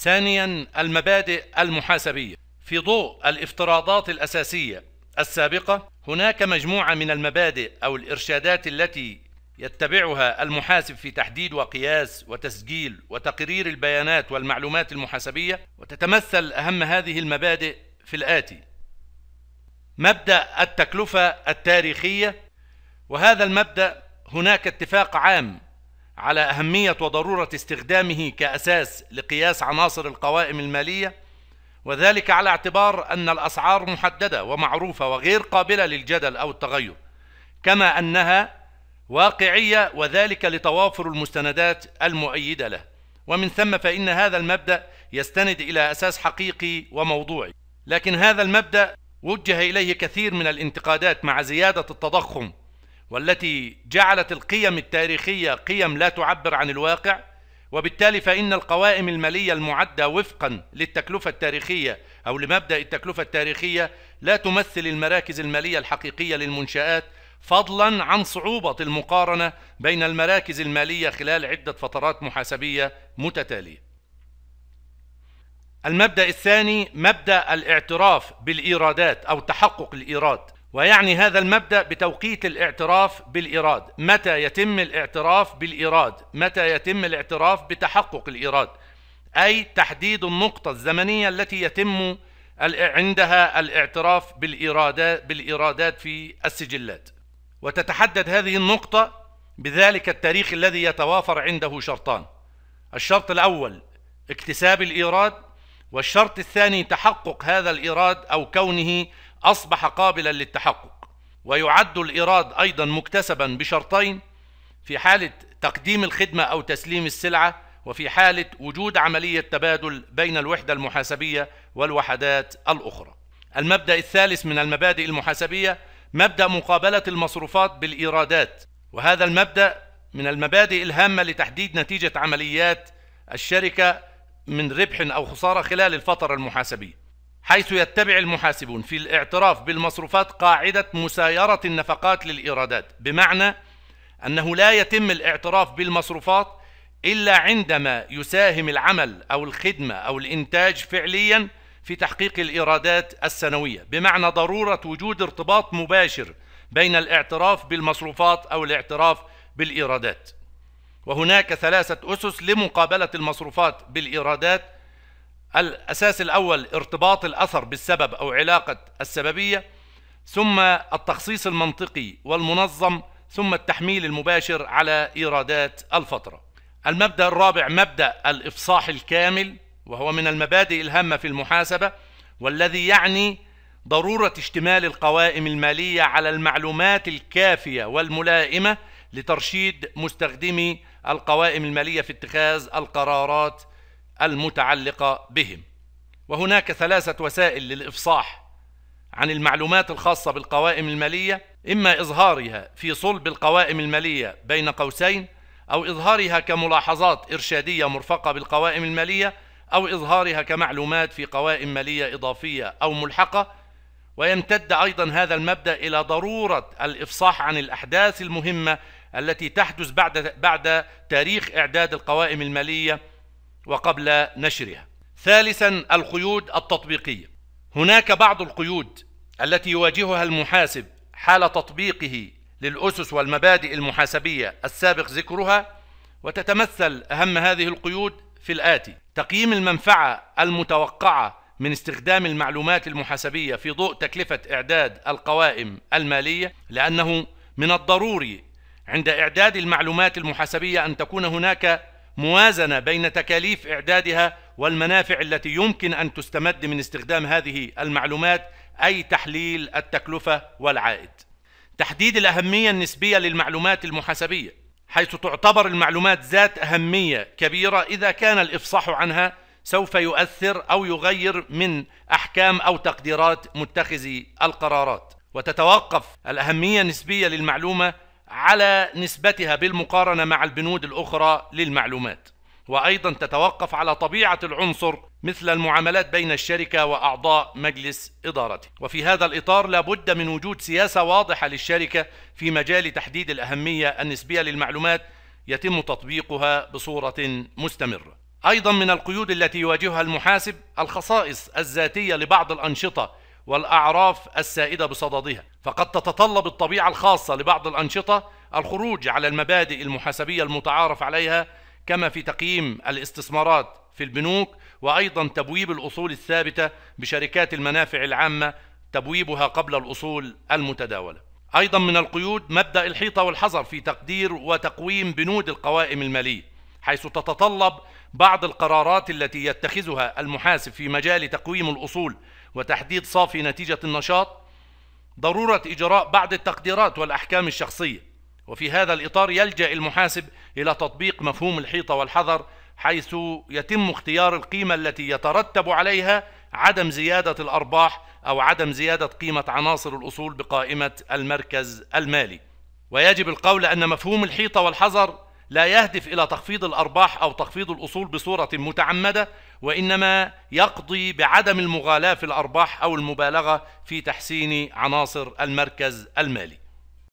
ثانيا المبادئ المحاسبية. في ضوء الافتراضات الأساسية السابقة هناك مجموعة من المبادئ أو الإرشادات التي يتبعها المحاسب في تحديد وقياس وتسجيل وتقرير البيانات والمعلومات المحاسبية وتتمثل أهم هذه المبادئ في الآتي. مبدأ التكلفة التاريخية وهذا المبدأ هناك اتفاق عام على أهمية وضرورة استخدامه كأساس لقياس عناصر القوائم المالية وذلك على اعتبار أن الأسعار محددة ومعروفة وغير قابلة للجدل أو التغير كما أنها واقعية وذلك لتوافر المستندات المؤيدة له. ومن ثم فإن هذا المبدأ يستند إلى أساس حقيقي وموضوعي. لكن هذا المبدأ وجه إليه كثير من الانتقادات مع زيادة التضخم والتي جعلت القيم التاريخية قيم لا تعبر عن الواقع وبالتالي فإن القوائم المالية المعدة وفقا للتكلفة التاريخية أو لمبدأ التكلفة التاريخية لا تمثل المراكز المالية الحقيقية للمنشآت فضلا عن صعوبة المقارنة بين المراكز المالية خلال عدة فترات محاسبية متتالية. المبدأ الثاني مبدأ الاعتراف بالإيرادات أو تحقق الإيراد. ويعني هذا المبدأ بتوقيت الاعتراف بالإيراد. متى يتم الاعتراف بالإيراد؟ متى يتم الاعتراف بتحقق الإيراد؟ أي تحديد النقطة الزمنية التي يتم عندها الاعتراف بالإيرادات, بالإيرادات في السجلات. وتتحدد هذه النقطة بذلك التاريخ الذي يتوافر عنده شرطان. الشرط الأول اكتساب الإيراد. والشرط الثاني تحقق هذا الإيراد أو كونه أصبح قابلا للتحقق. ويعد الإيراد أيضا مكتسبا بشرطين في حالة تقديم الخدمة أو تسليم السلعة وفي حالة وجود عملية تبادل بين الوحدة المحاسبية والوحدات الأخرى. المبدأ الثالث من المبادئ المحاسبية مبدأ مقابلة المصروفات بالإيرادات. وهذا المبدأ من المبادئ الهامة لتحديد نتيجة عمليات الشركة من ربح أو خسارة خلال الفترة المحاسبية حيث يتبع المحاسبون في الاعتراف بالمصروفات قاعدة مسايرة النفقات للإيرادات بمعنى أنه لا يتم الاعتراف بالمصروفات إلا عندما يساهم العمل أو الخدمة أو الإنتاج فعليا في تحقيق الإيرادات السنوية بمعنى ضرورة وجود ارتباط مباشر بين الاعتراف بالمصروفات أو الاعتراف بالإيرادات. وهناك ثلاثة أسس لمقابلة المصروفات بالإيرادات. الأساس الأول ارتباط الأثر بالسبب أو علاقة السببية ثم التخصيص المنطقي والمنظم ثم التحميل المباشر على إيرادات الفترة. المبدأ الرابع مبدأ الإفصاح الكامل وهو من المبادئ الهامة في المحاسبة والذي يعني ضرورة اشتمال القوائم المالية على المعلومات الكافية والملائمة لترشيد مستخدمي القوائم المالية في اتخاذ القرارات المتعلقة بهم. وهناك ثلاثة وسائل للإفصاح عن المعلومات الخاصة بالقوائم المالية إما إظهارها في صلب القوائم المالية بين قوسين أو إظهارها كملاحظات إرشادية مرفقة بالقوائم المالية أو إظهارها كمعلومات في قوائم مالية إضافية أو ملحقة. ويمتد أيضا هذا المبدأ إلى ضرورة الإفصاح عن الأحداث المهمة التي تحدث بعد بعد تاريخ إعداد القوائم المالية وقبل نشرها. ثالثا القيود التطبيقية. هناك بعض القيود التي يواجهها المحاسب حال تطبيقه للأسس والمبادئ المحاسبية السابق ذكرها وتتمثل أهم هذه القيود في الآتي. تقييم المنفعة المتوقعة من استخدام المعلومات المحاسبية في ضوء تكلفة إعداد القوائم المالية لأنه من الضروري عند إعداد المعلومات المحاسبية أن تكون هناك موازنة بين تكاليف إعدادها والمنافع التي يمكن أن تستمد من استخدام هذه المعلومات أي تحليل التكلفة والعائد. تحديد الأهمية النسبية للمعلومات المحاسبية حيث تعتبر المعلومات ذات أهمية كبيرة إذا كان الإفصاح عنها سوف يؤثر أو يغير من أحكام أو تقديرات متخذي القرارات. وتتوقف الأهمية النسبية للمعلومة على نسبتها بالمقارنة مع البنود الأخرى للمعلومات. وأيضا تتوقف على طبيعة العنصر مثل المعاملات بين الشركة وأعضاء مجلس إدارته. وفي هذا الإطار لابد من وجود سياسة واضحة للشركة في مجال تحديد الأهمية النسبية للمعلومات يتم تطبيقها بصورة مستمرة. أيضا من القيود التي يواجهها المحاسب الخصائص الذاتية لبعض الأنشطة والأعراف السائدة بصددها. فقد تتطلب الطبيعة الخاصة لبعض الأنشطة الخروج على المبادئ المحاسبية المتعارف عليها كما في تقييم الاستثمارات في البنوك وأيضا تبويب الأصول الثابتة بشركات المنافع العامة تبويبها قبل الأصول المتداولة. أيضا من القيود مبدأ الحيطة والحذر في تقدير وتقويم بنود القوائم المالية حيث تتطلب بعض القرارات التي يتخذها المحاسب في مجال تقويم الأصول وتحديد صافي نتيجة النشاط ضرورة إجراء بعض التقديرات والأحكام الشخصية. وفي هذا الإطار يلجأ المحاسب إلى تطبيق مفهوم الحيطه والحذر حيث يتم اختيار القيمة التي يترتب عليها عدم زيادة الأرباح أو عدم زيادة قيمة عناصر الأصول بقائمة المركز المالي. ويجب القول أن مفهوم الحيطه والحذر لا يهدف إلى تخفيض الأرباح أو تخفيض الأصول بصورة متعمدة وإنما يقضي بعدم المغالاة في الأرباح أو المبالغة في تحسين عناصر المركز المالي.